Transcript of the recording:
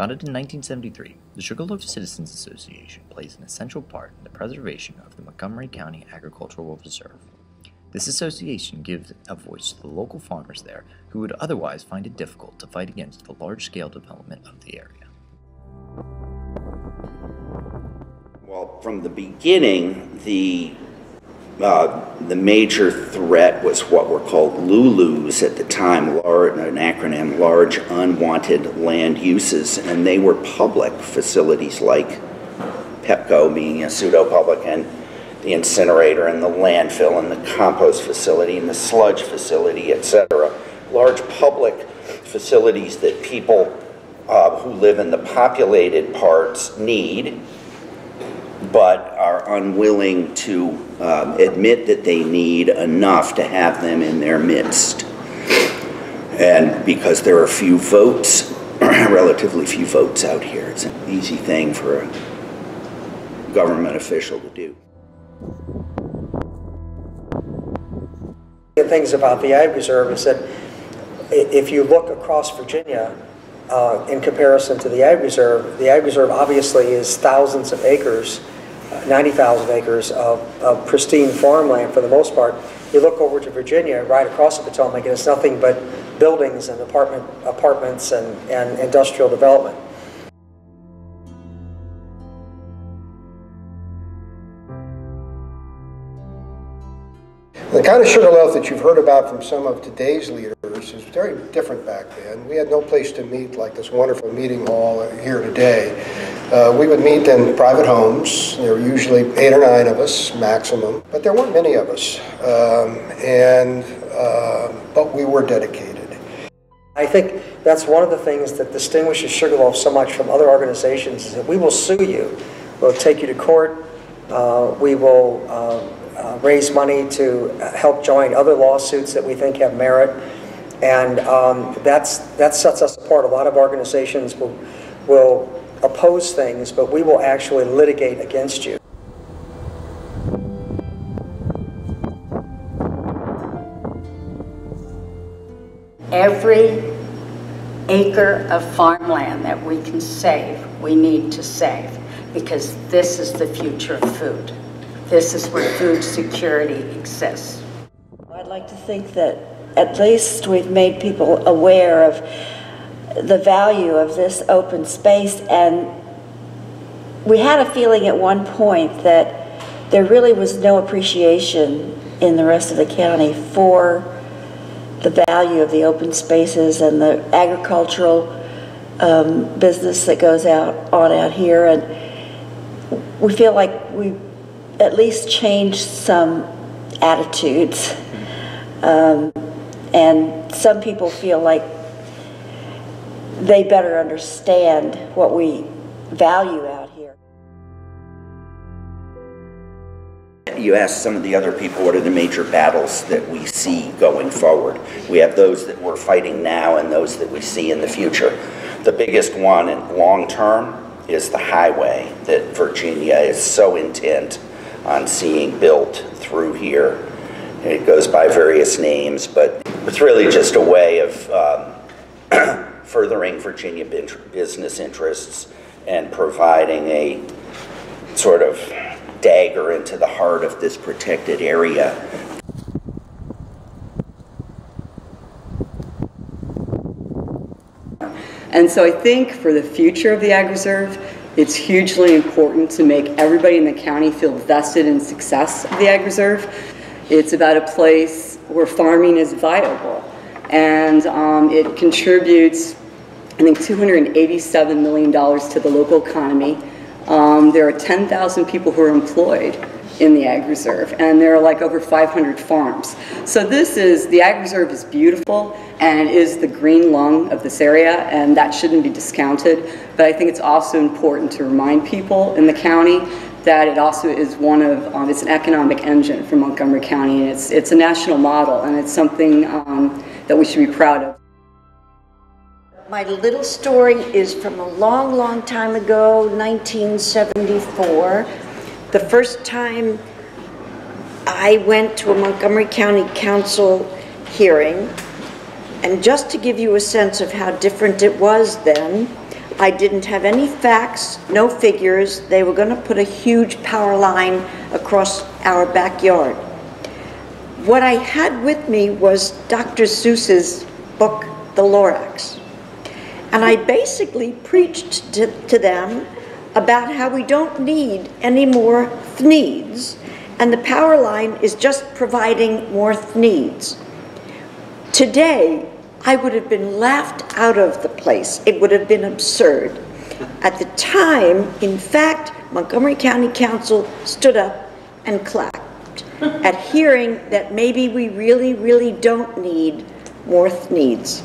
Founded in 1973, the Sugarloaf Citizens Association plays an essential part in the preservation of the Montgomery County Agricultural Reserve. This association gives a voice to the local farmers there who would otherwise find it difficult to fight against the large scale development of the area. Well, from the beginning, the uh, the major threat was what were called LULUs at the time, large, an acronym, large unwanted land uses, and they were public facilities like Pepco being a pseudo-public and the incinerator and the landfill and the compost facility and the sludge facility, etc. Large public facilities that people uh, who live in the populated parts need, but are unwilling to um, admit that they need enough to have them in their midst. And because there are few votes, relatively few votes out here, it's an easy thing for a government official to do. The things about the Ag Reserve is that if you look across Virginia, uh, in comparison to the Ag Reserve, the Ag Reserve obviously is thousands of acres, 90,000 acres of, of, pristine farmland for the most part. You look over to Virginia, right across the Potomac, and it's nothing but buildings and apartment, apartments and, and industrial development. The kind of sugarloaf that you've heard about from some of today's leaders is very different back then. We had no place to meet like this wonderful meeting hall here today. Uh, we would meet in private homes. There were usually eight or nine of us maximum, but there weren't many of us. Um, and uh, but we were dedicated. I think that's one of the things that distinguishes Sugarloaf so much from other organizations is that we will sue you. We'll take you to court. Uh, we will uh, uh, raise money to help join other lawsuits that we think have merit. And um, that's, that sets us apart. A lot of organizations will, will oppose things, but we will actually litigate against you. Every acre of farmland that we can save, we need to save because this is the future of food. This is where food security exists. I'd like to think that at least we've made people aware of the value of this open space and we had a feeling at one point that there really was no appreciation in the rest of the county for the value of the open spaces and the agricultural um, business that goes out on out here and we feel like we at least change some attitudes. Um, and some people feel like they better understand what we value out here. You ask some of the other people what are the major battles that we see going forward. We have those that we're fighting now and those that we see in the future. The biggest one in long term is the highway that Virginia is so intent on seeing built through here. It goes by various names, but it's really just a way of um, furthering Virginia business interests and providing a sort of dagger into the heart of this protected area. And so I think for the future of the Ag Reserve, it's hugely important to make everybody in the county feel vested in success of the Ag Reserve. It's about a place where farming is viable and um, it contributes, I think, $287 million to the local economy. Um, there are 10,000 people who are employed in the Ag Reserve, and there are like over 500 farms. So this is, the Ag Reserve is beautiful and is the green lung of this area, and that shouldn't be discounted. But I think it's also important to remind people in the county that it also is one of, um, it's an economic engine for Montgomery County, and it's, it's a national model, and it's something um, that we should be proud of. My little story is from a long, long time ago, 1974 the first time I went to a Montgomery County Council hearing, and just to give you a sense of how different it was then, I didn't have any facts, no figures. They were going to put a huge power line across our backyard. What I had with me was Dr. Seuss's book, The Lorax. And I basically preached to, to them about how we don't need any more Thneeds, and the power line is just providing more Thneeds. Today, I would have been laughed out of the place. It would have been absurd. At the time, in fact, Montgomery County Council stood up and clapped at hearing that maybe we really, really don't need more Thneeds.